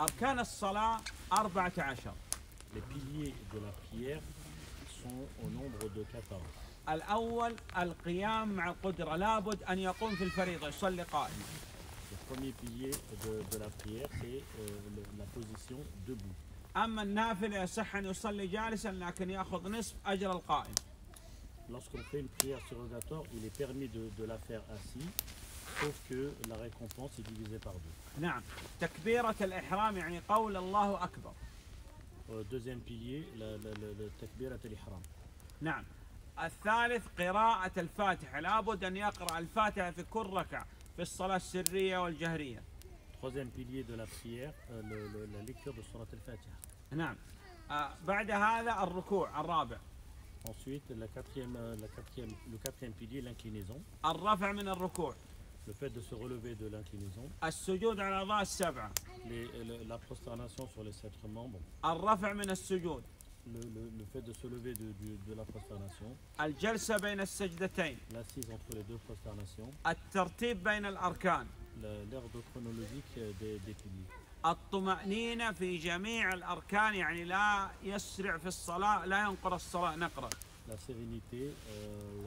أركان الصلاة أربعة عشر Les piliers de la prière sont au nombre de 14. الأول القيام مع القدرة لابد أن يقوم في الفريضة يصلي قائما Le premier pilier de, de la prière, c'est euh, le- la position debout. أما النافلة يصح أن يصلي جالسا لكن يأخذ نصف أجر القائم Lorsqu'on fait une prière surrogatoire, il est permis de, de la faire assis, sauf que la récompense est divisée par deux. نعم تكبيرة الإحرام يعني قول الله أكبر Euh, deuxième pilier, la- la- le takbirat al-ihram. نعم الثالث قراءة الفاتحة لابد أن يقرأ الفاتحة في كل ركعة في الصلاة السرية والجهرية Troisième pilier de la prière, euh, le- le- la lecture de Surat al-Fatiha. نعم آه بعد هذا الركوع الرابع Ensuite, la quatrième, euh, la quatrième, le quatrième pilier, l'inclinaison. الرفع من الركوع Le fait de se relever de l'inclinaison. السجود على الأعضاء السبعة Les- le- la prosternation sur les sept membres. الرفع من السجود Le, le- le fait de se lever de, du- de la prosternation. الجلسة بين السجدتين L'assise entre les deux prosternations. الترتيب بين الأركان la- L'ordre chronologique euh, des, des piliers. الطمأنينة في جميع الأركان يعني لا يسرع في الصلاة لا ينقر الصلاة نقرا La sérénité, euh, il ne faut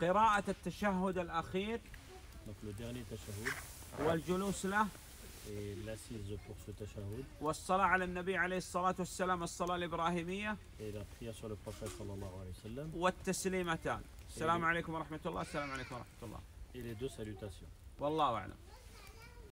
قراءة التشهد الأخير. Donc le dernier تشهد. والجلوس له. والصلاة على النبي عليه الصلاة والسلام الصلاة الإبراهيمية. Et la prière صلى الله عليه وسلم. والتسليمتان. السلام عليكم ورحمة الله السلام عليكم ورحمة الله. والله أعلم.